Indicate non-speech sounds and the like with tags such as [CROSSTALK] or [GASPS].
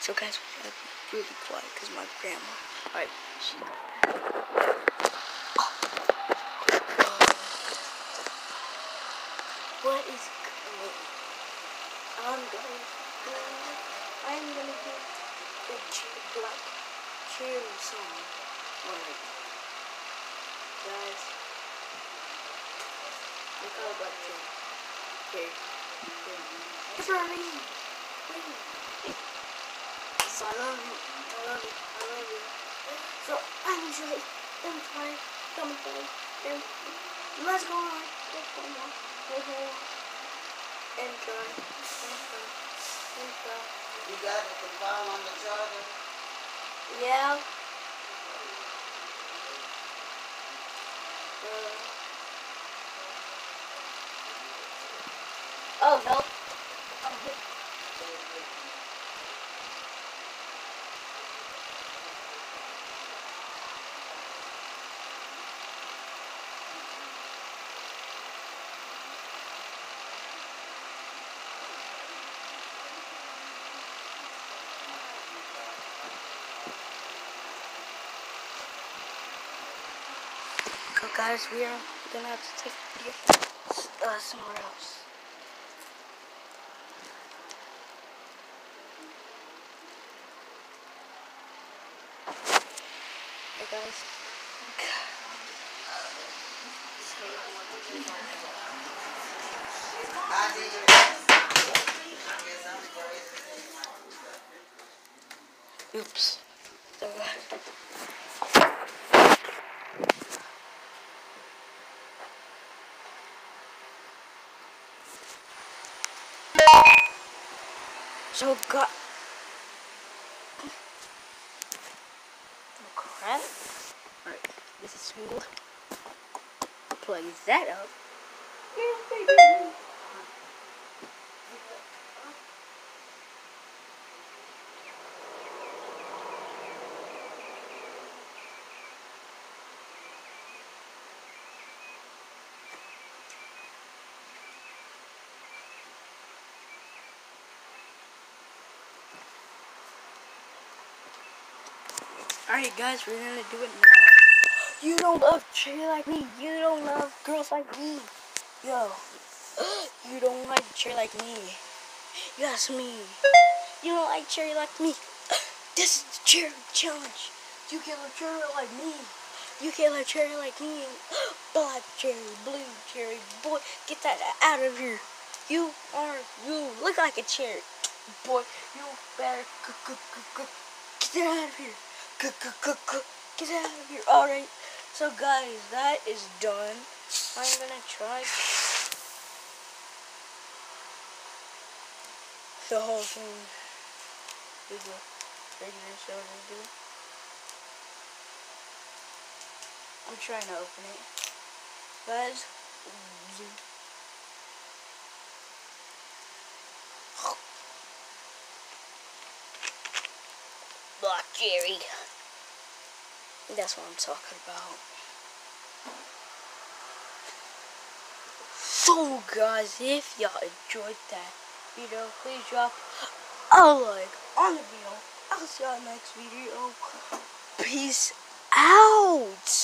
So guys, be really quiet because my grandma. Alright, she. Oh. What is going? I'm gonna. I'm gonna do the ch- black cherry song. Alright, guys. Look how black cherry. Okay. It's running. So I love you. I love you. I love you. So I'm usually them trying, them trying, them. Let's go on. Let's go on. Let's go on. Enjoy. Enjoy. Enjoy. You got the file on the charger? Yeah. Guys, we are gonna have to take the uh, somewhere else. Hey guys. Oops. So, got oh, crap. Alright, this is smooth. Plug that up. Alright guys, we're gonna do it now. You don't love cherry like me. You don't love girls like me. Yo. [GASPS] You don't like cherry like me. Yes, me. You don't like cherry like me. [GASPS] This is the cherry challenge. You can't love cherry like me. You can't love cherry like me. [GASPS] Black cherry, blue cherry, boy, get that out of here. You are, you look like a cherry. Boy, you better get that out of here. Get out of here. Alright. So guys, that is done. I'm gonna try the whole thing. Is a regular soda do. I'm trying to open it. Guys, Black cherry. That's what I'm talking about. So guys, if y'all enjoyed that video, please drop a like on the video. I'll see y'all next video. Peace out.